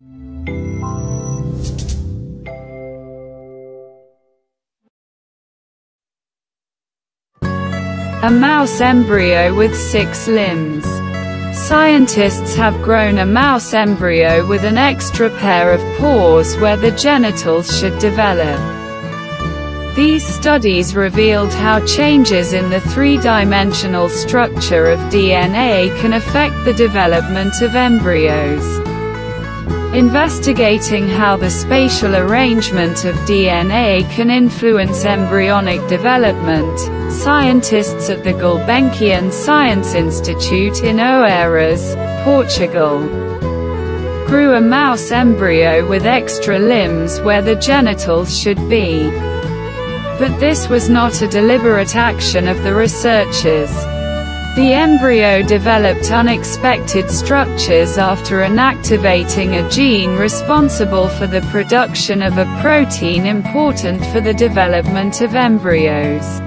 A mouse embryo with six limbs. Scientists have grown a mouse embryo with an extra pair of paws where the genitals should develop. These studies revealed how changes in the three-dimensional structure of DNA can affect the development of embryos. Investigating how the spatial arrangement of DNA can influence embryonic development, scientists at the Gulbenkian Science Institute in Oeiras, Portugal, grew a mouse embryo with extra limbs where the genitals should be. But this was not a deliberate action of the researchers. The embryo developed unexpected structures after inactivating a gene responsible for the production of a protein important for the development of embryos.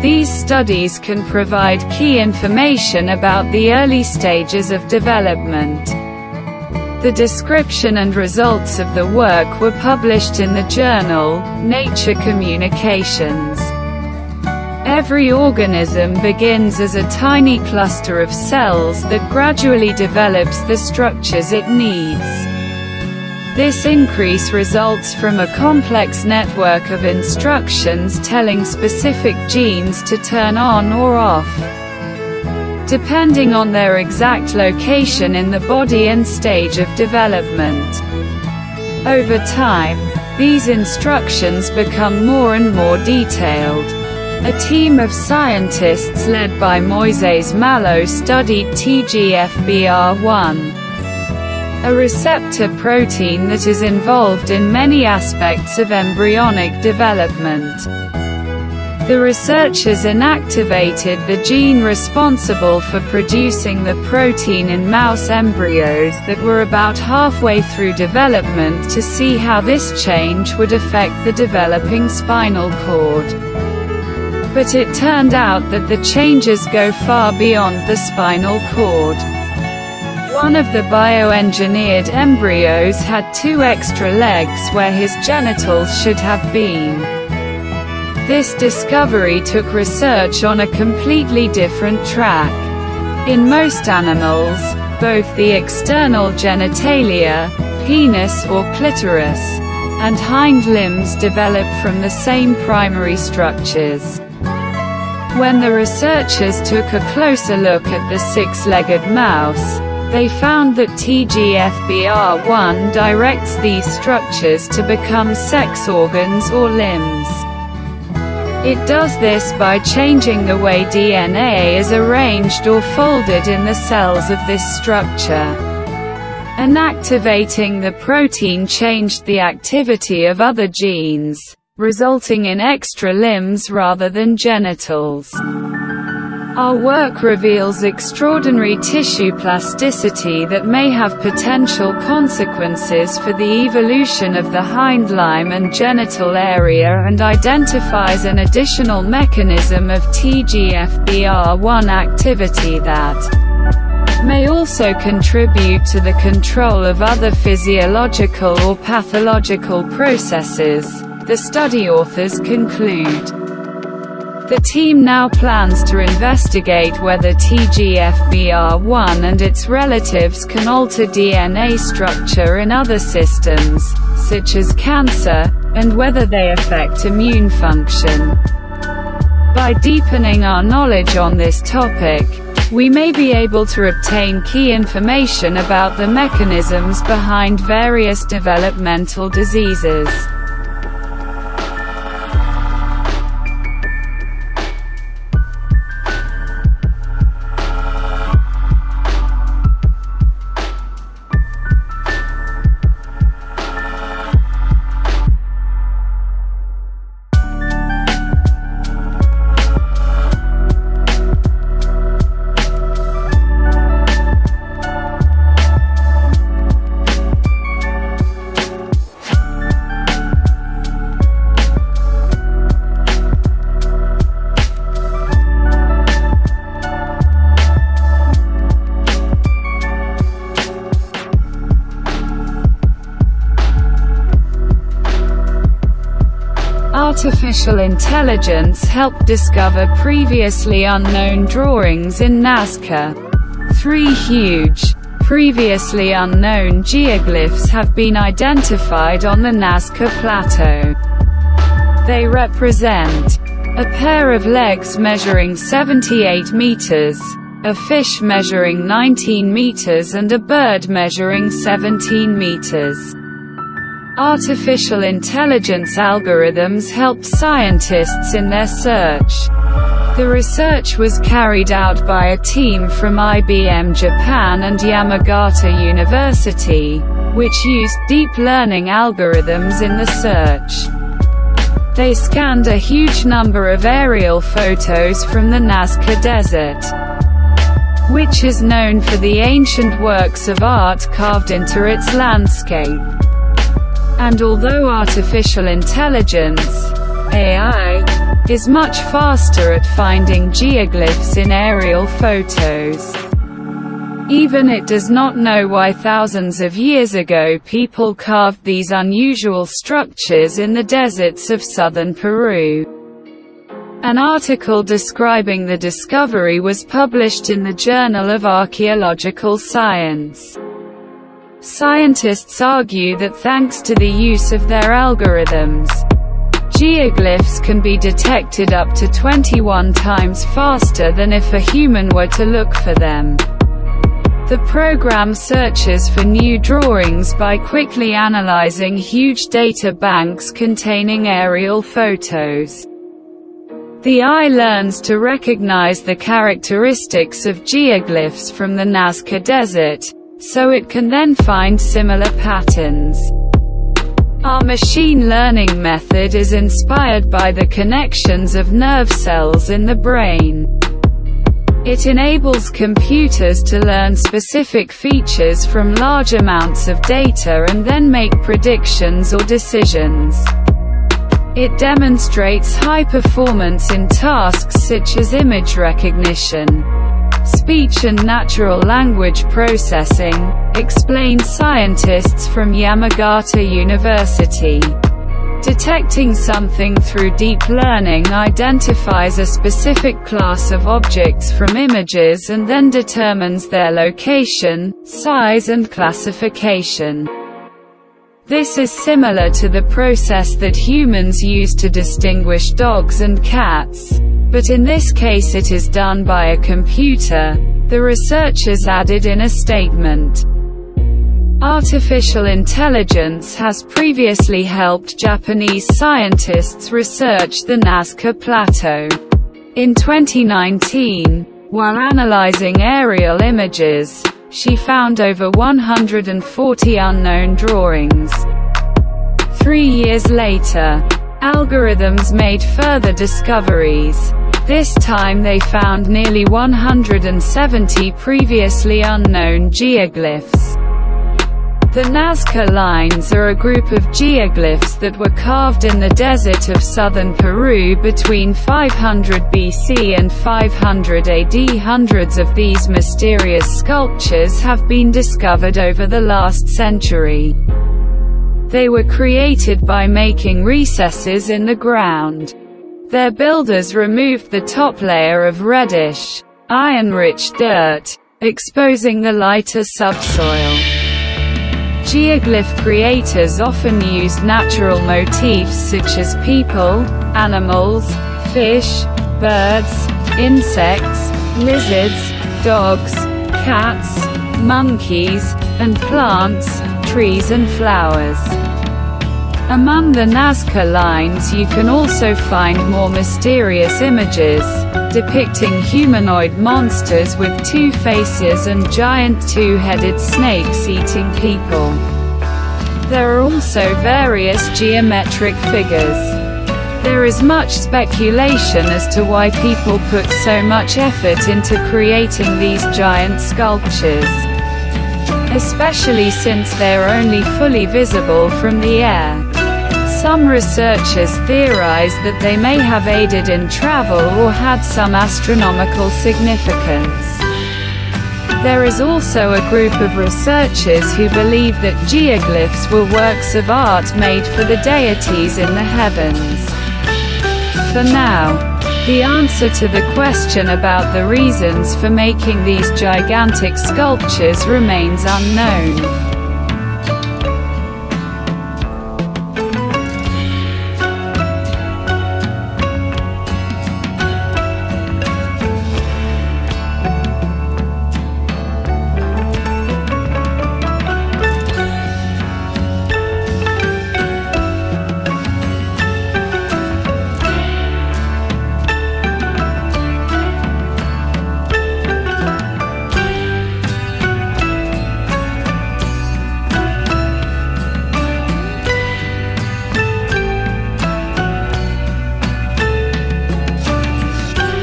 These studies can provide key information about the early stages of development. The description and results of the work were published in the journal, Nature Communications. Every organism begins as a tiny cluster of cells that gradually develops the structures it needs. This increase results from a complex network of instructions telling specific genes to turn on or off depending on their exact location in the body and stage of development. Over time, these instructions become more and more detailed. A team of scientists led by Moises Mallo studied TGFBR1, a receptor protein that is involved in many aspects of embryonic development. The researchers inactivated the gene responsible for producing the protein in mouse embryos that were about halfway through development to see how this change would affect the developing spinal cord. But it turned out that the changes go far beyond the spinal cord. One of the bioengineered embryos had two extra legs where his genitals should have been. This discovery took research on a completely different track. In most animals, both the external genitalia, penis or clitoris, and hind limbs develop from the same primary structures. When the researchers took a closer look at the six-legged mouse, they found that TGFBR1 directs these structures to become sex organs or limbs. It does this by changing the way DNA is arranged or folded in the cells of this structure. Inactivating the protein changed the activity of other genes, resulting in extra limbs rather than genitals. Our work reveals extraordinary tissue plasticity that may have potential consequences for the evolution of the hindlimb and genital area and identifies an additional mechanism of TGFBR1 activity that may also contribute to the control of other physiological or pathological processes, the study authors conclude. The team now plans to investigate whether TGFBR1 and its relatives can alter DNA structure in other systems, such as cancer, and whether they affect immune function. By deepening our knowledge on this topic, we may be able to obtain key information about the mechanisms behind various developmental diseases. Artificial intelligence helped discover previously unknown drawings in Nazca. Three huge, previously unknown geoglyphs have been identified on the Nazca Plateau. They represent a pair of legs measuring 78 meters, a fish measuring 19 meters and a bird measuring 17 meters. Artificial intelligence algorithms helped scientists in their search. The research was carried out by a team from IBM Japan and Yamagata University, which used deep learning algorithms in the search. They scanned a huge number of aerial photos from the Nazca Desert, which is known for the ancient works of art carved into its landscape. And although artificial intelligence, AI, is much faster at finding geoglyphs in aerial photos, even it does not know why thousands of years ago people carved these unusual structures in the deserts of southern Peru. An article describing the discovery was published in the Journal of Archaeological Science. Scientists argue that thanks to the use of their algorithms, geoglyphs can be detected up to 21 times faster than if a human were to look for them. The program searches for new drawings by quickly analyzing huge data banks containing aerial photos. The eye learns to recognize the characteristics of geoglyphs from the Nazca Desert, so it can then find similar patterns. Our machine learning method is inspired by the connections of nerve cells in the brain. It enables computers to learn specific features from large amounts of data and then make predictions or decisions. It demonstrates high performance in tasks such as image recognition speech and natural language processing, explain scientists from Yamagata University. Detecting something through deep learning identifies a specific class of objects from images and then determines their location, size and classification. This is similar to the process that humans use to distinguish dogs and cats. But in this case it is done by a computer, the researchers added in a statement. Artificial intelligence has previously helped Japanese scientists research the Nazca Plateau. In 2019, while analyzing aerial images, she found over 140 unknown drawings. Three years later, algorithms made further discoveries. This time they found nearly 170 previously unknown geoglyphs. The Nazca lines are a group of geoglyphs that were carved in the desert of southern Peru between 500 BC and 500 AD. Hundreds of these mysterious sculptures have been discovered over the last century. They were created by making recesses in the ground. Their builders removed the top layer of reddish, iron-rich dirt, exposing the lighter subsoil. Geoglyph creators often used natural motifs such as people, animals, fish, birds, insects, lizards, dogs, cats, monkeys, and plants, trees and flowers. Among the Nazca lines you can also find more mysterious images, depicting humanoid monsters with two faces and giant two-headed snakes eating people. There are also various geometric figures. There is much speculation as to why people put so much effort into creating these giant sculptures. Especially since they are only fully visible from the air. Some researchers theorize that they may have aided in travel or had some astronomical significance. There is also a group of researchers who believe that geoglyphs were works of art made for the deities in the heavens. For now, the answer to the question about the reasons for making these gigantic sculptures remains unknown.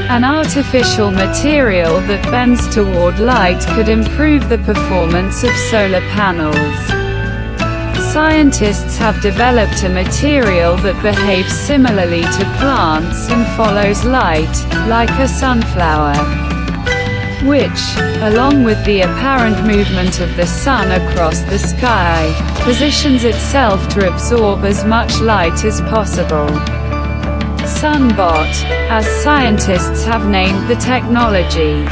An artificial material that bends toward light could improve the performance of solar panels. Scientists have developed a material that behaves similarly to plants and follows light, like a sunflower which, along with the apparent movement of the sun across the sky, positions itself to absorb as much light as possible. Sunbot, as scientists have named the technology,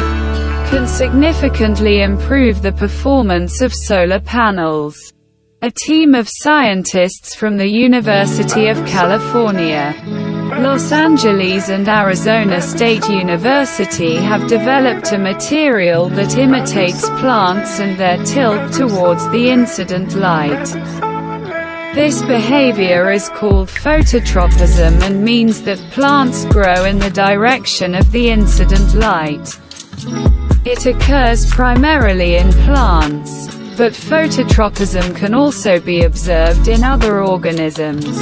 can significantly improve the performance of solar panels. A team of scientists from the University of California, Los Angeles and Arizona State University have developed a material that imitates plants and their tilt towards the incident light. This behavior is called phototropism and means that plants grow in the direction of the incident light. It occurs primarily in plants, but phototropism can also be observed in other organisms,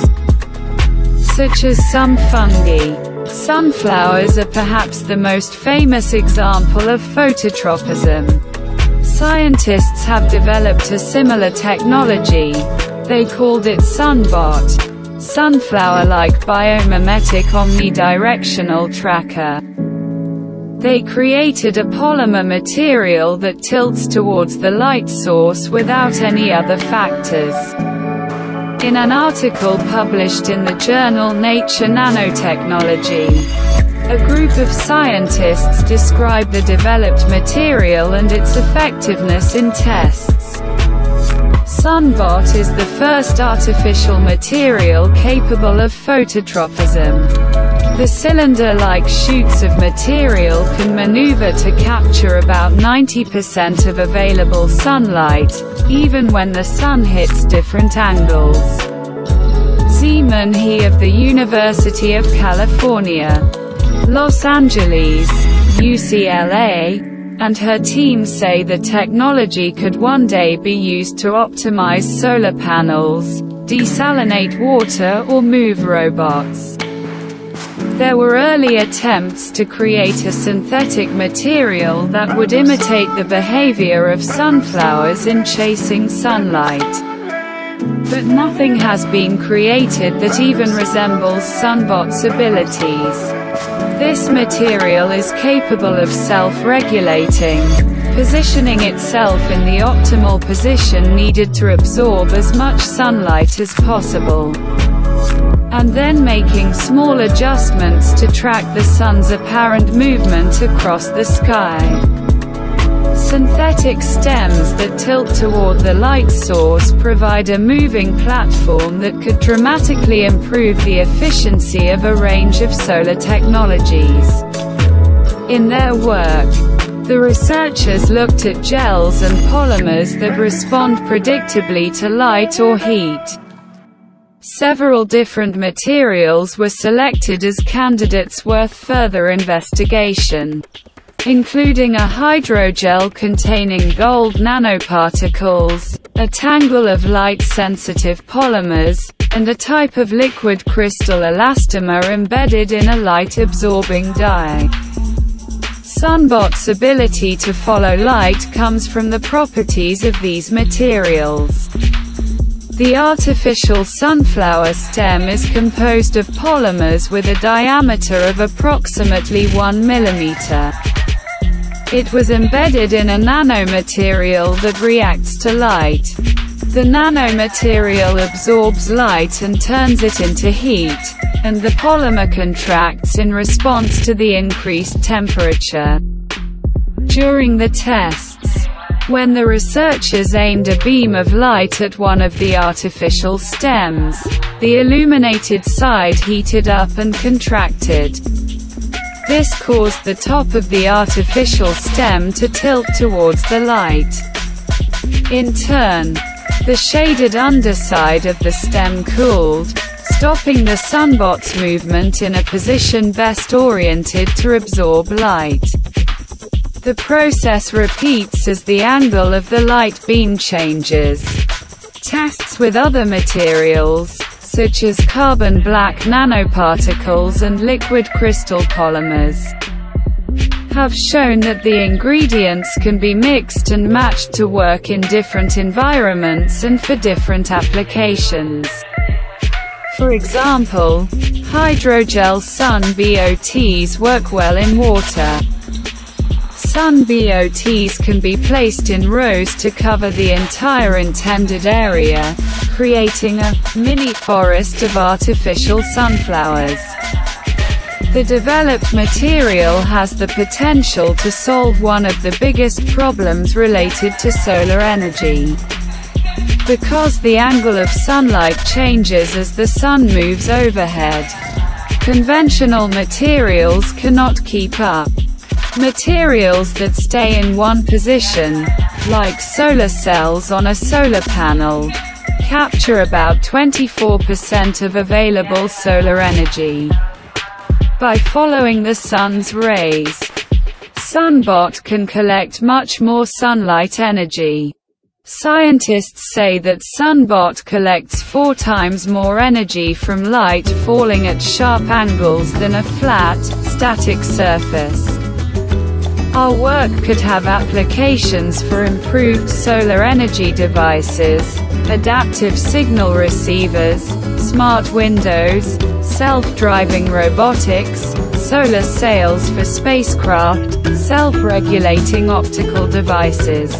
such as some fungi. Sunflowers are perhaps the most famous example of phototropism. Scientists have developed a similar technology, they called it Sunbot. Sunflower-like biomimetic omnidirectional tracker. They created a polymer material that tilts towards the light source without any other factors. In an article published in the journal Nature Nanotechnology, a group of scientists described the developed material and its effectiveness in tests. Sunbot is the first artificial material capable of phototropism. The cylinder-like shoots of material can maneuver to capture about 90% of available sunlight, even when the sun hits different angles. Ximin He of the University of California, Los Angeles, UCLA, and her team say the technology could one day be used to optimize solar panels, desalinate water or move robots. There were early attempts to create a synthetic material that would imitate the behavior of sunflowers in chasing sunlight. But nothing has been created that even resembles Sunbot's abilities. This material is capable of self-regulating, positioning itself in the optimal position needed to absorb as much sunlight as possible, and then making small adjustments to track the sun's apparent movement across the sky. Synthetic stems that tilt toward the light source provide a moving platform that could dramatically improve the efficiency of a range of solar technologies. In their work, the researchers looked at gels and polymers that respond predictably to light or heat. Several different materials were selected as candidates worth further investigation including a hydrogel containing gold nanoparticles, a tangle of light-sensitive polymers, and a type of liquid crystal elastomer embedded in a light-absorbing dye. Sunbot's ability to follow light comes from the properties of these materials. The artificial sunflower stem is composed of polymers with a diameter of approximately 1 millimeter. It was embedded in a nanomaterial that reacts to light. The nanomaterial absorbs light and turns it into heat, and the polymer contracts in response to the increased temperature. During the tests, when the researchers aimed a beam of light at one of the artificial stems, the illuminated side heated up and contracted. This caused the top of the artificial stem to tilt towards the light. In turn, the shaded underside of the stem cooled, stopping the sunbot's movement in a position best oriented to absorb light. The process repeats as the angle of the light beam changes. Tests with other materials, such as carbon black nanoparticles and liquid crystal polymers, have shown that the ingredients can be mixed and matched to work in different environments and for different applications. For example, hydrogel sun BOTs work well in water. Sunbots can be placed in rows to cover the entire intended area, creating a mini forest of artificial sunflowers. The developed material has the potential to solve one of the biggest problems related to solar energy. Because the angle of sunlight changes as the sun moves overhead. Conventional materials cannot keep up. Materials that stay in one position, like solar cells on a solar panel, capture about 24% of available solar energy. By following the sun's rays, Sunbot can collect much more sunlight energy. Scientists say that Sunbot collects four times more energy from light falling at sharp angles than a flat, static surface. Our work could have applications for improved solar energy devices, adaptive signal receivers, smart windows, self-driving robotics, solar sails for spacecraft, self-regulating optical devices,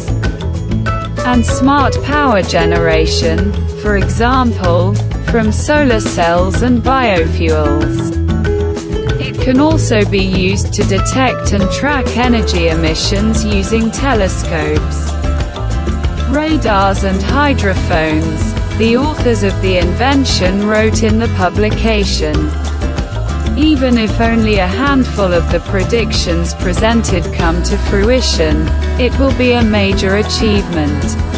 and smart power generation, for example, from solar cells and biofuels can also be used to detect and track energy emissions using telescopes, radars and hydrophones. The authors of the invention wrote in the publication, even if only a handful of the predictions presented come to fruition, it will be a major achievement.